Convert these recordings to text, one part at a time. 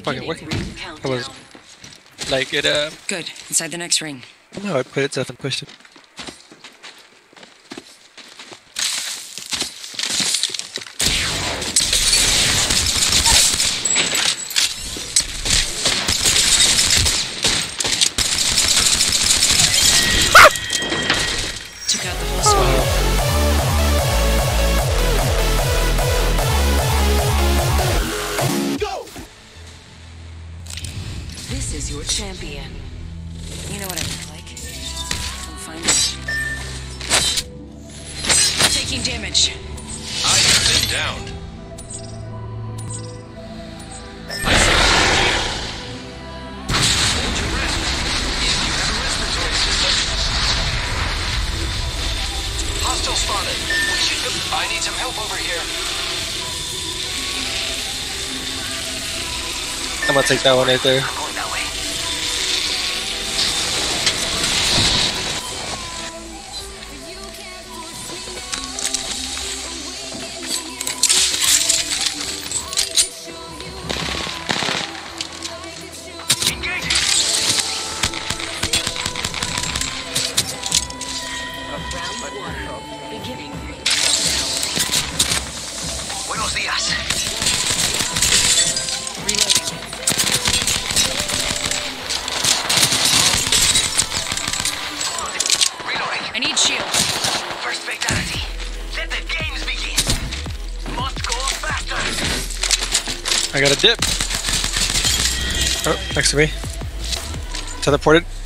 fucking Beginning working. ring I was like it. Uh, Good. Inside the next ring. no, I put it itself and pushed it. Spotted. We should. I need some help over here. I'm gonna take that one right there. I got a dip. Oh, next to me. Teleported.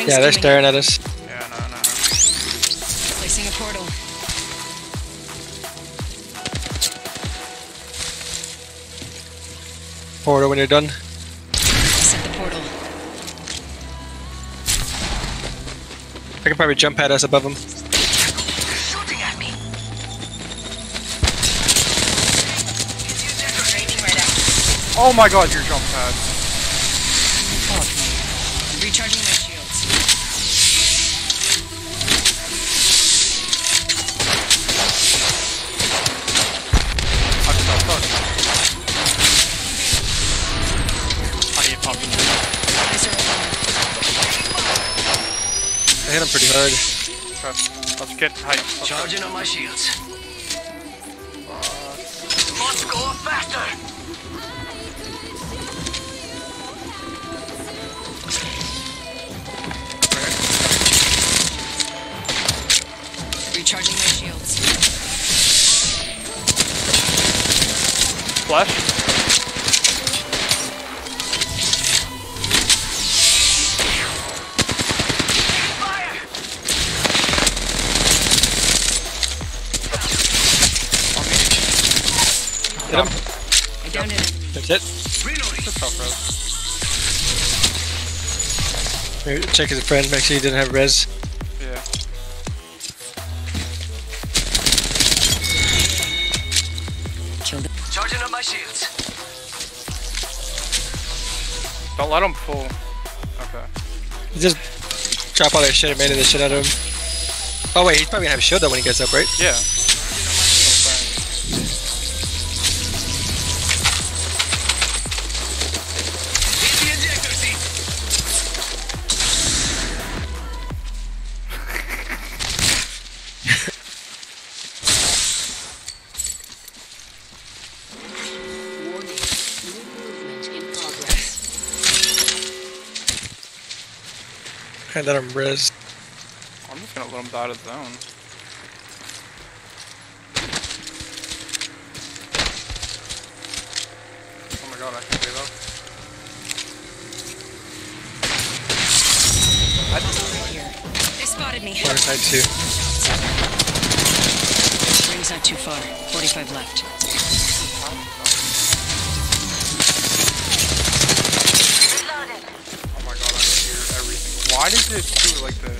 Above. Yeah, they're scheming. staring at us. Yeah, no, no. Placing a portal. Portal when you're done. Set the portal. I can probably jump at us above them. Shooting at me. Oh my god, your jump pad. I hit him pretty hard. Okay, Let's get height. Let's go. Charging on my shields. Must go faster. Recharging my shields. Flash. I downed it. That's it. Reloading. Just tough, bro. Check his friend, make sure he didn't have res. Yeah. Killed it. Charging on my shields. Don't let him pull. Okay. He just drop all that shit and made the shit out of him. Oh wait, he's probably gonna have a shield though when he gets up, right? Yeah. gonna let him res. I'm just gonna let him die to zone. Oh my god, I can save up. I They spotted me. Water side two. Ring's not too far. 45 left. Why does it do like the...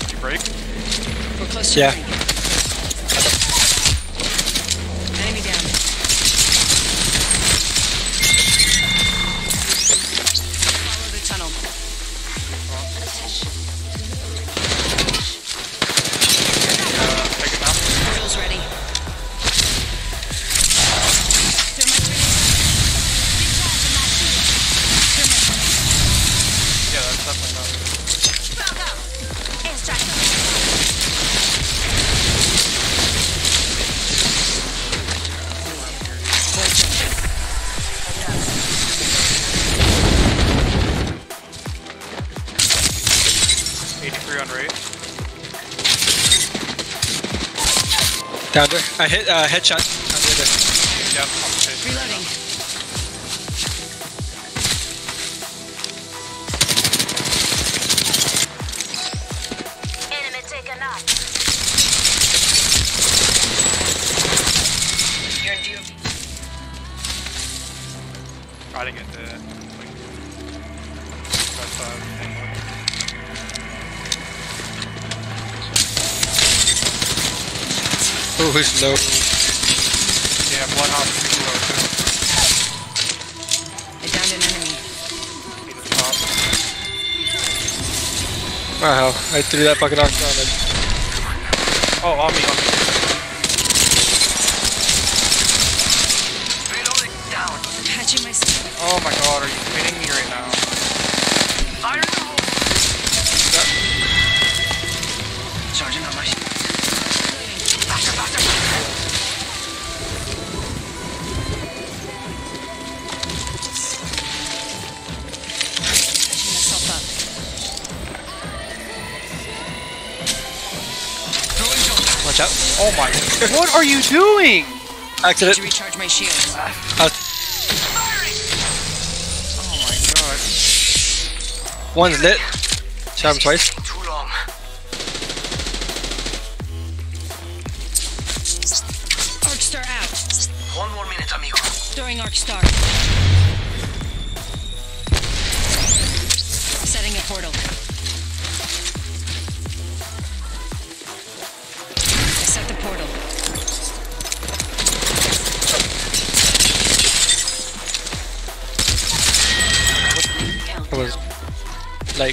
Did you break? We're close to Yeah. Down there. I hit uh, headshot. Oh. Yeah, Bloodhound super low too. I downed an enemy. He just. Wow, I threw that fucking off down and Oh, on me, on me. Reloading down. Patching myself. Oh my god, are you kidding Oh my... what are you doing? Accident. To recharge my shields. Out. Oh my god. One's lit. Shot him twice. Too long. Arc star out. One more minute, amigo. Throwing arc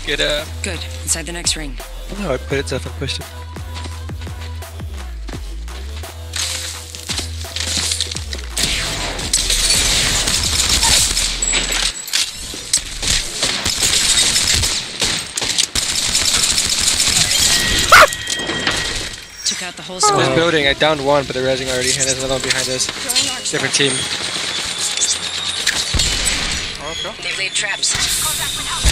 like it. Uh, Good. Inside the next ring. no, I put it stuff and pushed it. Took out the whole This building, I downed one, but they're resing already, and there's another one behind us. Throwing arc star. Different team. Oh, let's go. They've laid traps.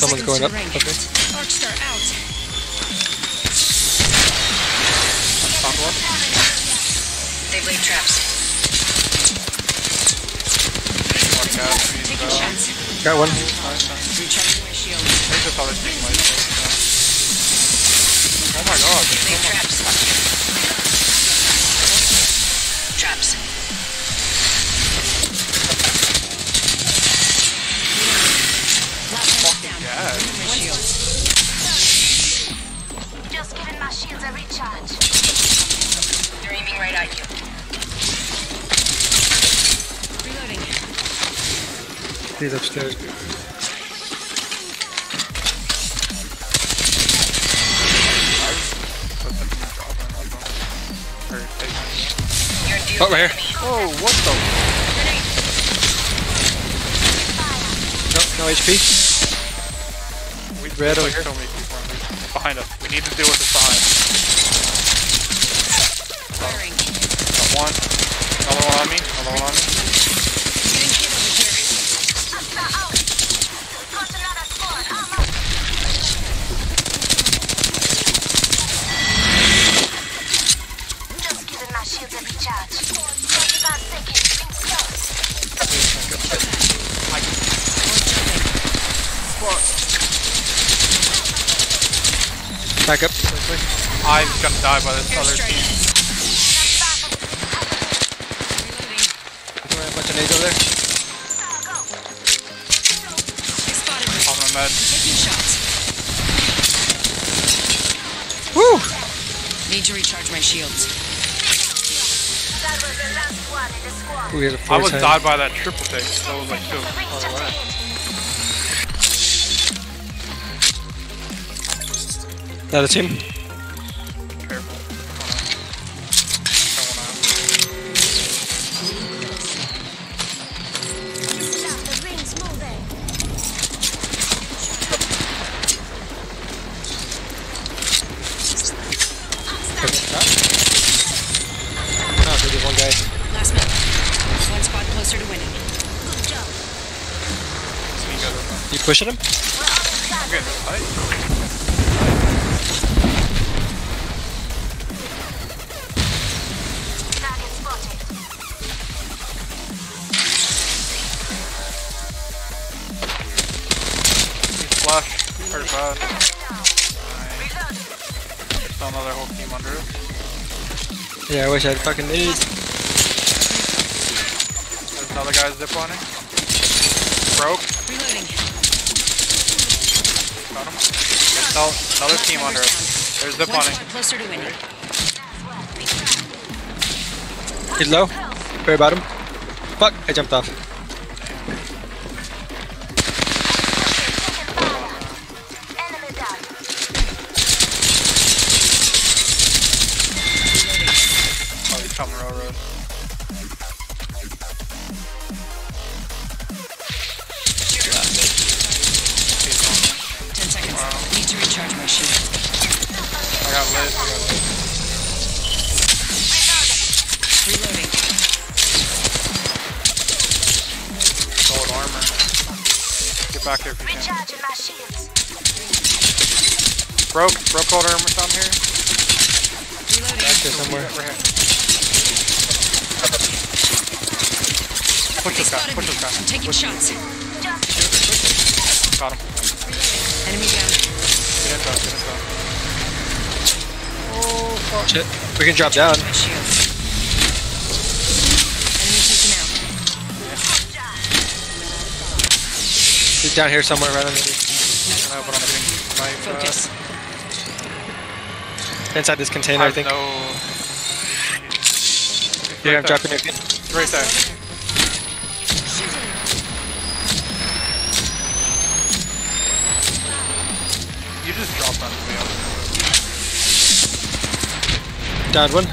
Someone's going up. Okay. Arc star out. One. They've laid traps. One gas. He's, Taking shots. Got one. nice, nice. Recharging my shield. Maybe just other team might take that. Oh my god. there's so Laid much- traps. Traps. Last one down. gas. My shield. Just giving my shields a recharge. They're aiming right at you. Reloading. He's upstairs. Put them in the drop and let them- or take them. You're in view Oh, of the right here. Oh, what the? No, no HP. We Red over here. so many people on this. behind us. We need to deal with this behind. Got one. Another one on me. Another one on me. Back up. I'm gonna die by this other Airstrike. team. Reloading. Throwing a bunch of nades over there. They spotted. On the med. Woo! Need to recharge my shields. That was the last one in the squad. Ooh, a I was died by that triple take. That was like two. Guys are You pushing him? Yeah, I wish I had fucking nades. There's another guy ziplining. Broke. Reloading. Got him. There's no, another Last team under us. There's One ziplining. spot closer to winning. He's low. Very bottom. Fuck, I jumped off. Broke. Broke gold armor down here. Reloading. Back there somewhere. Right here. Push They this guy. Push this guy. I'm taking shots. Got him. Enemy down. Get inside. Get inside. Oh, fuck. Shit. We can drop down. My shields. Enemy taken out. He's down here somewhere right under me. I know, but I'm getting sniped. uh, Focus. Inside this container, I have think. no... Yeah, I'm Right there. dropping it. Right there. You just dropped onto me. Down one.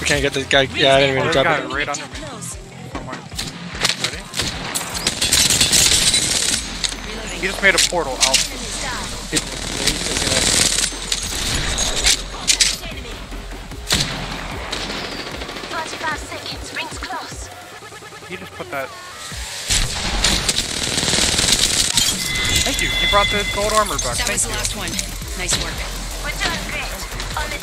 We can't get the guy. Yeah, I didn't even There's drop a it. right under me. Close. Somewhere. Ready? Reloading. He just made a portal out. Enemy's down. Enemy. 45 seconds. Rings close. He just put that... Thank you. You brought the gold armor back. That Thank was the you. last one. Nice work. We're doing great. On the.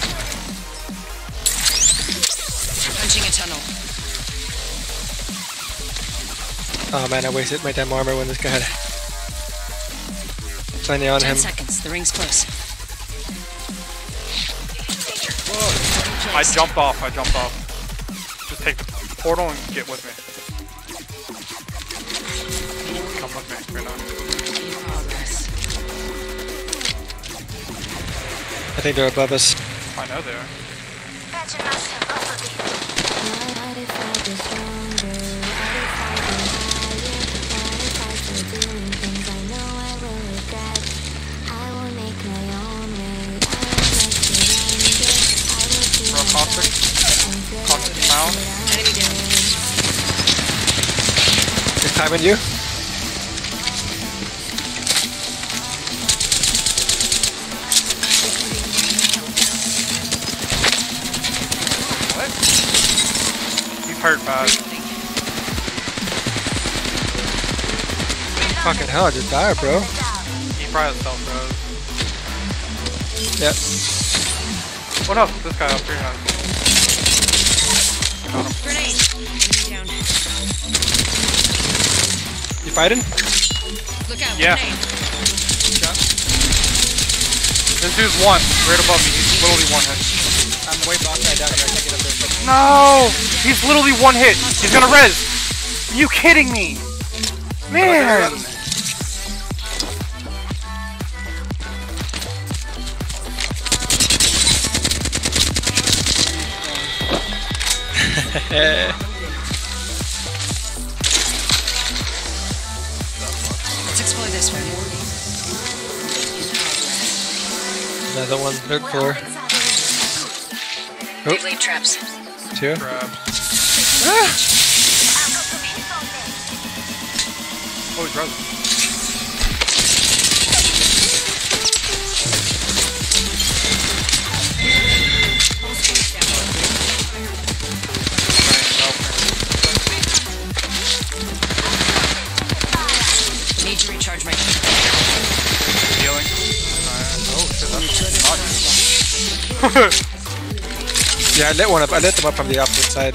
Punching a tunnel. Oh man, I wasted my damn armor when this guy had plenty on Ten him. seconds. The ring's close. I jump off. I jump off. Just take the portal and get with me. Come with me right now. I think they're above us. I know they are. Found. Enemy down. Timing you? What? He's hurt bad. Fucking hell, I just died, bro. He probably has self throws. Yep. What else? This guy up here has. Got him. Grenade. Down. You fighting? Look out. Yeah. Grenade. This dude's one, right above me. He's literally one hit. I'm way backside down here. I can't get up there. No! He's literally one hit. He's gonna res. Are you kidding me? Man! Let's explore this way. Another one. Third floor. They've laid traps. Two. Grab. Oh, he's res. I lit one up. I lit them up from the opposite side.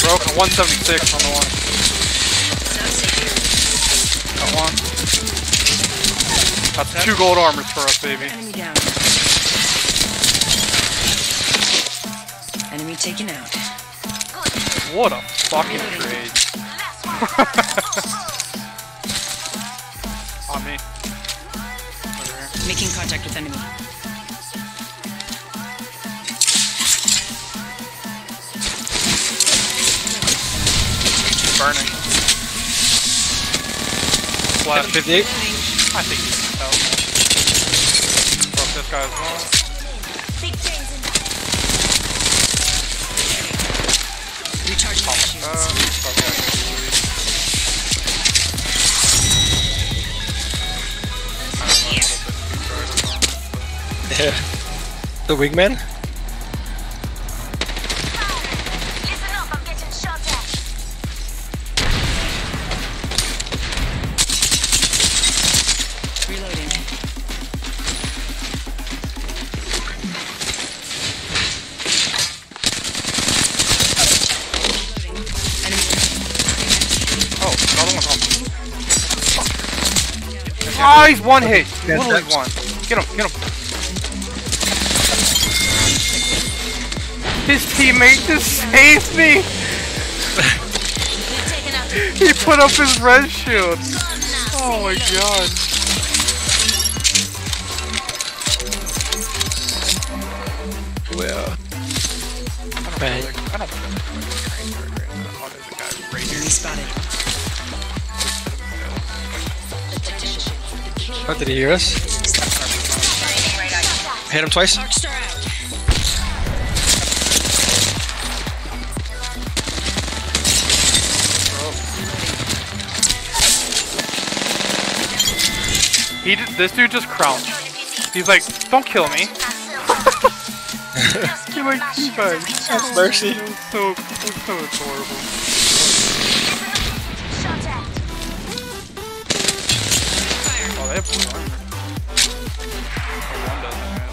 broken. 176 on the one. Sounds. Got one. That's two gold armors for us, baby. Enemy down. Enemy taken out. What a fucking trade. On me. Making contact with enemy. Burning. Flash. 58. I think you can tell. Broke this guy as well. Big James in there. Recharge. Uh, okay. Yeah. The wingman? Ah, he's one hit. Literally one. Get him, get him. His teammate just saved me. He put up his red shield. Oh my god. Well. I Right. don't think I don't think I'm How did he hear us? Aiming right at you. Hit him twice. Arc star out. He did, this dude just crouched. He's like, don't kill me. He like teabagged. That's mercy. So, so adorable. Have. Oh, one doesn't, man.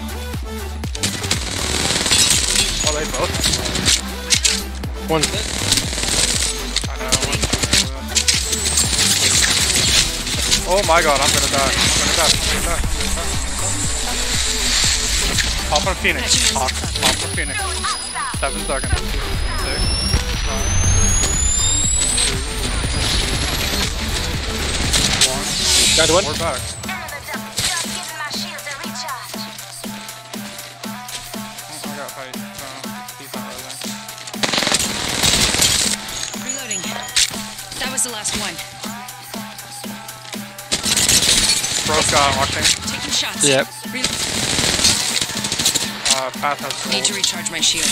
Oh, they both One. I know. Oh my god, I'm gonna die. I'm gonna die. I'm gonna die. I'm gonna die. Hop on Phoenix. Hop, hop on Phoenix. Seven seconds. Six. Five. Two. One. Got one. We're back. Was the last one. Broke uh, Octane. Taking shots. Yep. Re- Uh, Path has Need to recharge my shield.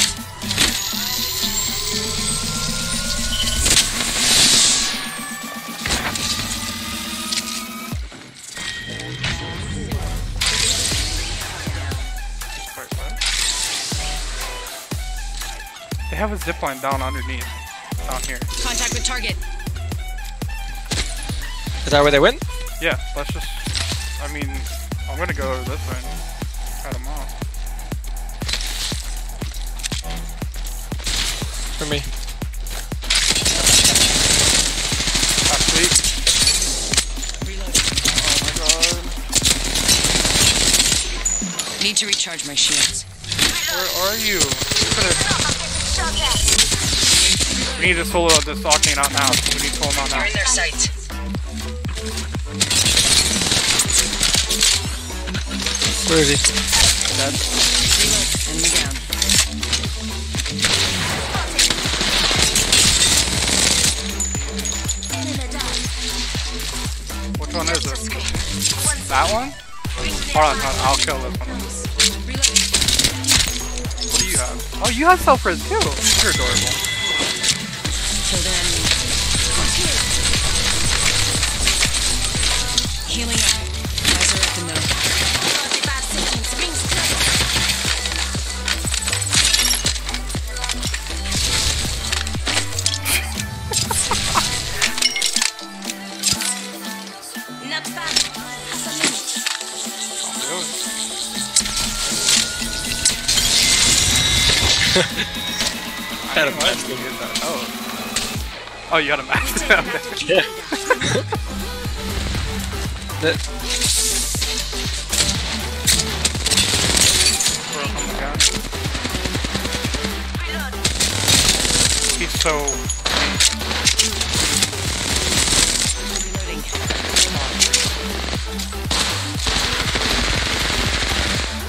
They have a zipline down underneath. Down here. Contact with target. Is that where they went? Yeah, let's just... I mean, I'm gonna go over this way and cut them off. For me. Athlete. Oh Need to recharge my shields. Where are you? We need to pull this octane out now. We need to pull them out now. They're in their. Where is he? Reload. Enemy down. Which one is it? That one? Hold on, I'll kill this one. What do you have? Oh, you have self res too. You're adorable. Had a What? mask. You that. Oh. Oh, you had a mask. Okay. Yeah. That, Throw him again. He's so.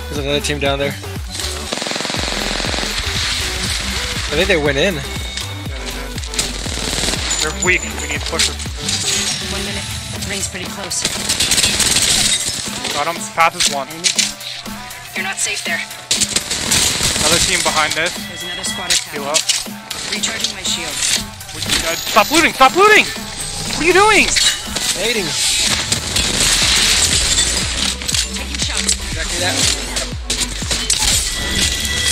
There's another team down there. Think they went in. They did. They're weak. We need to push them. One minute. Ring's pretty close. Got him. Path is one. Enemy. You're not safe there. Another team behind this. There's another squad attack. Heal up. Recharging my shield. Uh, Stop looting! Stop looting! What are you doing? Aiding. Taking shots. Exactly that.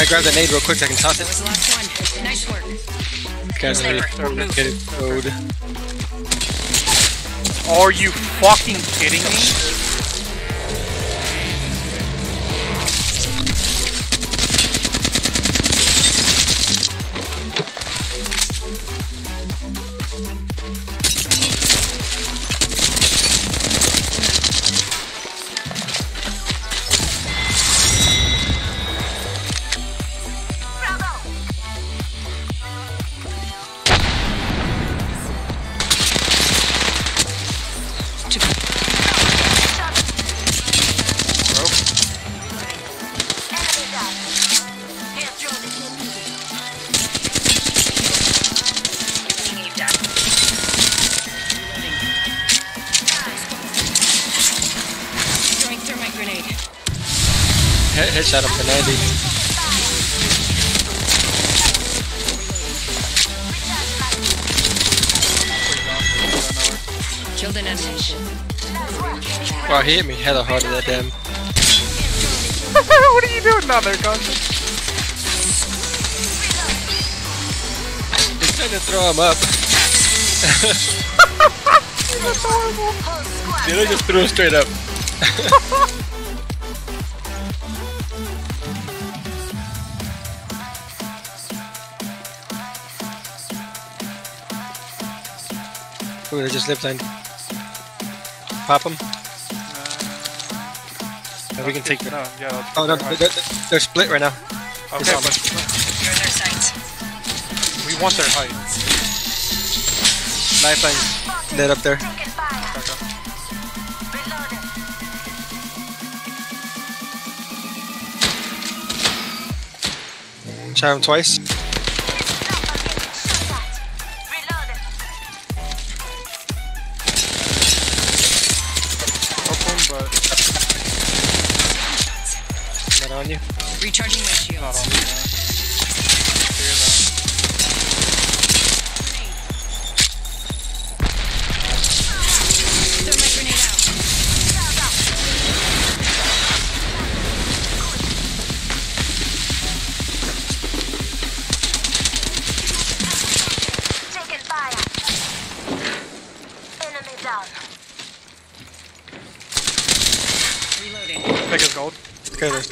I grabbed the nade real quick so I can toss That it. was the last one. Nice work. Guys, I'm ready. Get it. Code. Are you fucking kidding me? He hit me hella hard with that damn. what are you doing down there, Gus? He's trying to throw him up. Whole squad. The other just threw him straight up. Ooh, they just lip lined. Pop him. We can take No, them. yeah. Oh no, they're, they're, split right now. Okay, but You're in their sights. we want their height. Lifeline dead up there. Taking fire. Okay. Reloading. Shot him twice. Him, but on you. Recharging my shields. Oh,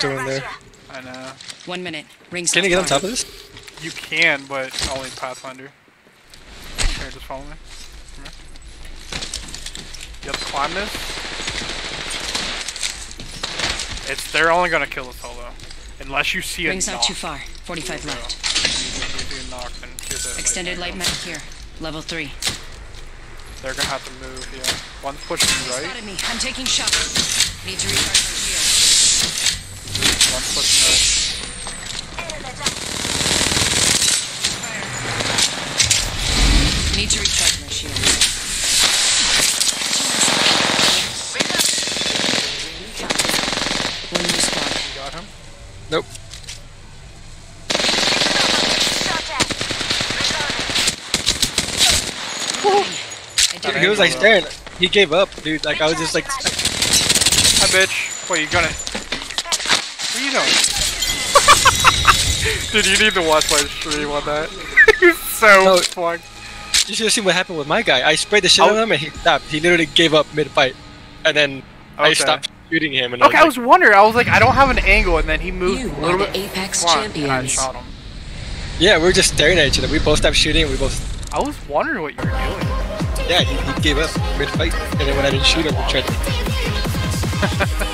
still in there. I know. One minute. Rings. Can you get on top of this? You can, but only Pathfinder. Here, just follow me. Come here. You have to climb this. It's they're only gonna kill us solo, unless you see a Ring's knock. not too far. 45 left. If you see a knock, then Extended light mag. medic here. Level 3. They're gonna have to move. Yeah, one's pushing right, Spotted me. I'm taking shots. Need to recharge my shield. one's pushing right. Need to recharge my shield. One new squad. You got him. Nope. Shot at. I Dude, he was like angle, staring. He gave up, dude. Like I was just like, Hi, bitch. Wait, you gonna? What are you doing? Dude, you need to watch my stream on that. He's so No. fucked. you should have seen what happened with my guy. I sprayed the shit on Oh. him and he stopped. He literally gave up mid fight, and then I stopped shooting him. And Okay, I I was was wondering. I was like, I don't have an angle, and then he moved You a little bit. Apex Come on, and I champions. shot him. yeah, we were just staring at each other. We both stopped shooting. We both, I was wondering what you were doing. yeah, he, he gave up mid fight, and then when I didn't shoot him, he tried. To,